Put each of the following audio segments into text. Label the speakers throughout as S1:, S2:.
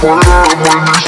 S1: Follow my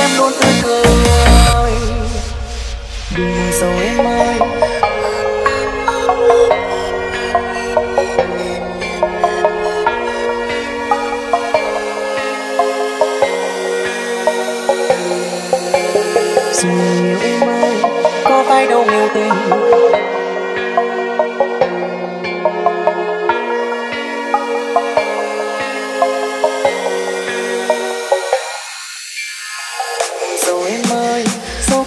S2: em luôn tươi cười. Đi rồi em ơi.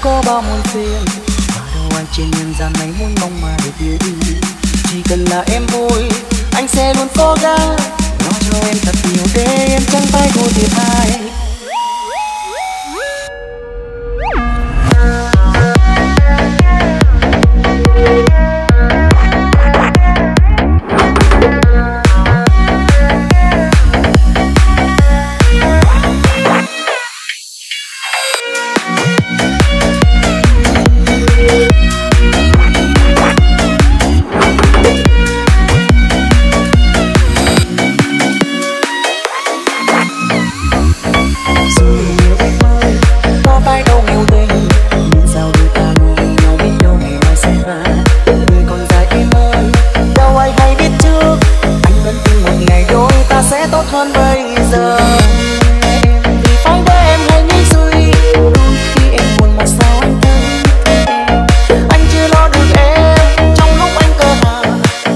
S2: có bao muôn phiền. Mà đâu ai trên nhân gian này muốn mong mà được yêu chỉ cần là em vui, anh sẽ luôn cố gắng. Lo cho em thật nhiều để em chẳng phải cô thiệt tha sẽ tốt hơn bây giờ. Vì phong với em hay nghĩ suy đôi khi em buồn mà sao anh thương anh chưa lo được em, trong lúc anh cơ hà.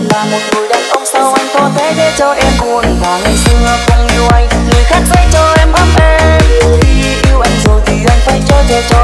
S2: Là một người đàn ông sao anh có thể để cho em buồn? Ngày xưa không yêu anh, người khác sẽ cho em ấm em khi yêu anh rồi thì anh phải cho cho cho